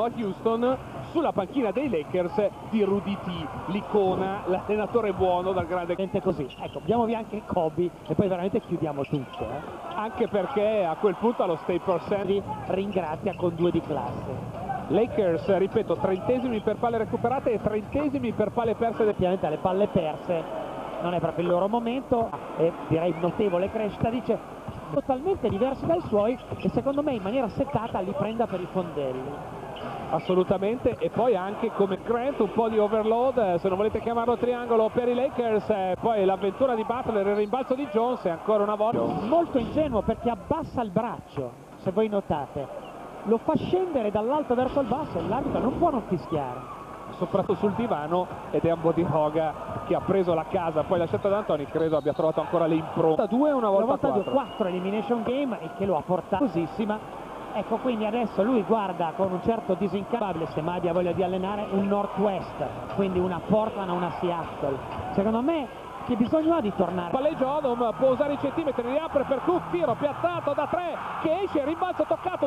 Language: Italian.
a Houston sulla panchina dei Lakers di Rudy T, l'icona, l'allenatore buono dal grande così. Ecco, abbiamo via anche Kobe e poi veramente chiudiamo tutto. eh. anche perché a quel punto allo Staples Center ringrazia con due di classe. Lakers, ripeto, trentesimi per palle recuperate e trentesimi per palle perse. Effettivamente alle palle perse non è proprio il loro momento e direi notevole crescita, dice totalmente diversi dai suoi e secondo me in maniera seccata li prenda per i fondelli. Assolutamente, e poi anche come Grant un po' di overload, eh, se non volete chiamarlo triangolo per i Lakers, eh, poi l'avventura di Butler, il rimbalzo di Jones e ancora una volta Molto ingenuo perché abbassa il braccio, se voi notate, lo fa scendere dall'alto verso il basso e l'arbitro non può non fischiare. soprattutto sul divano ed è un Bodiroga che ha preso la casa, poi lasciato da Antoni, credo abbia trovato ancora le impronte. Due una Una volta volta due, quattro. 4 elimination game e che lo ha portato. Ecco quindi adesso lui guarda con un certo disincapabile se mai abbia voglia di allenare un Northwest, quindi una Portland o una Seattle. Secondo me che bisogno ha di tornare? Palleggio Odom, può usare i centimetri, riapre per Cook, tiro piazzato da tre che esce, rimbalzo toccato